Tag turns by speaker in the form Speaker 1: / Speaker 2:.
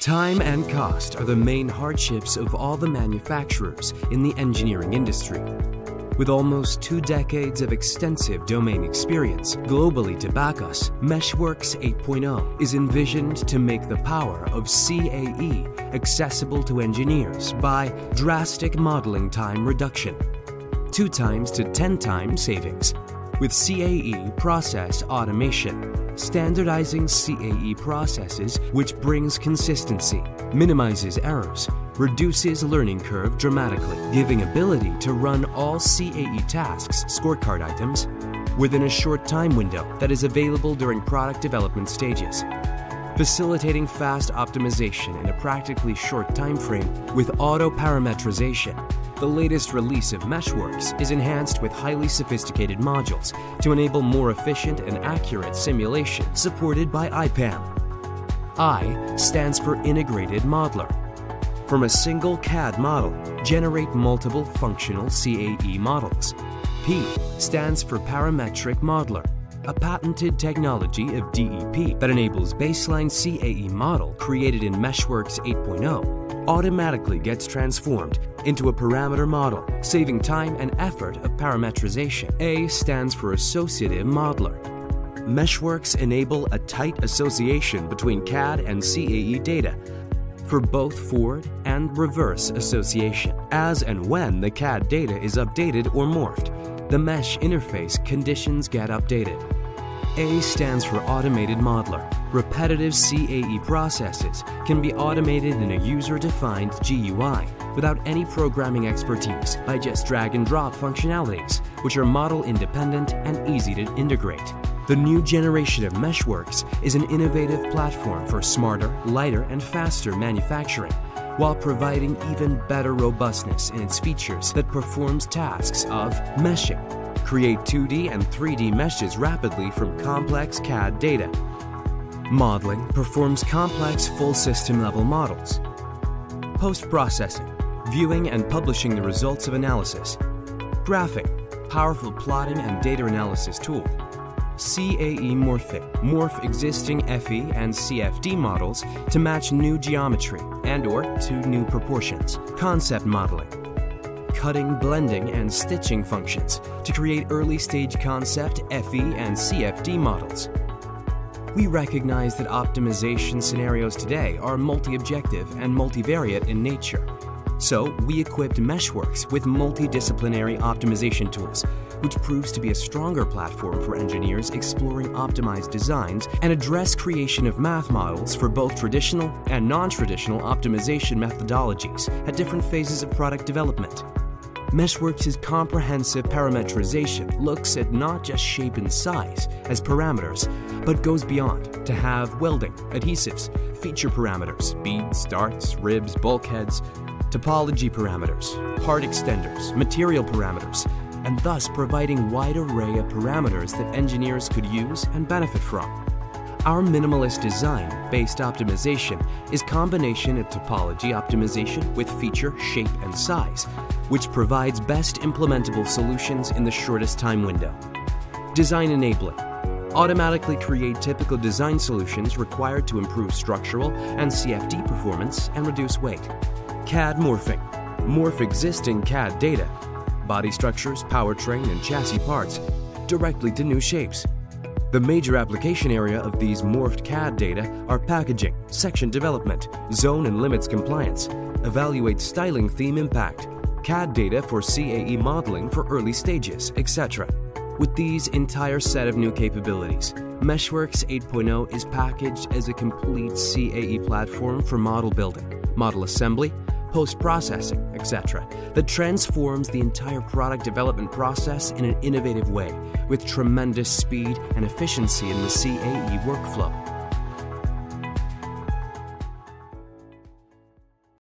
Speaker 1: Time and cost are the main hardships of all the manufacturers in the engineering industry. With almost two decades of extensive domain experience globally to back us, MeshWorks 8.0 is envisioned to make the power of CAE accessible to engineers by drastic modeling time reduction, 2 times to 10 times savings, with CAE process automation, standardizing CAE processes which brings consistency, minimizes errors, reduces learning curve dramatically, giving ability to run all CAE tasks, scorecard items, within a short time window that is available during product development stages. Facilitating fast optimization in a practically short time frame with auto parametrization. The latest release of MeshWorks is enhanced with highly sophisticated modules to enable more efficient and accurate simulation supported by IPAAM. I stands for Integrated Modeler from a single CAD model, generate multiple functional CAE models. P stands for Parametric Modeler, a patented technology of DEP that enables baseline CAE model created in MeshWorks 8.0 automatically gets transformed into a parameter model, saving time and effort of parametrization. A stands for Associative Modeler. MeshWorks enable a tight association between CAD and CAE data for both forward and reverse association. As and when the CAD data is updated or morphed, the mesh interface conditions get updated. A stands for Automated Modeler. Repetitive CAE processes can be automated in a user-defined GUI without any programming expertise by just drag and drop functionalities, which are model independent and easy to integrate. The new generation of MeshWorks is an innovative platform for smarter, lighter, and faster manufacturing, while providing even better robustness in its features that performs tasks of meshing, create 2D and 3D meshes rapidly from complex CAD data. Modeling performs complex full system level models. Post-processing, viewing and publishing the results of analysis. Graphing, powerful plotting and data analysis tool. CAE Morphing. Morph existing FE and CFD models to match new geometry and or to new proportions. Concept modeling. Cutting, blending, and stitching functions to create early stage concept FE and CFD models. We recognize that optimization scenarios today are multi-objective and multivariate in nature. So, we equipped MeshWorks with multidisciplinary optimization tools which proves to be a stronger platform for engineers exploring optimized designs and address creation of math models for both traditional and non-traditional optimization methodologies at different phases of product development. MeshWorks' comprehensive parametrization looks at not just shape and size as parameters, but goes beyond to have welding, adhesives, feature parameters, beads, darts, ribs, bulkheads, topology parameters, part extenders, material parameters, and thus providing wide array of parameters that engineers could use and benefit from. Our minimalist design-based optimization is combination of topology optimization with feature, shape, and size, which provides best implementable solutions in the shortest time window. Design enabling automatically create typical design solutions required to improve structural and CFD performance and reduce weight. CAD morphing morph existing CAD data body structures, powertrain, and chassis parts directly to new shapes. The major application area of these morphed CAD data are packaging, section development, zone and limits compliance, evaluate styling theme impact, CAD data for CAE modeling for early stages, etc. With these entire set of new capabilities, MeshWorks 8.0 is packaged as a complete CAE platform for model building, model assembly, post processing, etc., that transforms the entire product development process in an innovative way with tremendous speed and efficiency in the CAE workflow.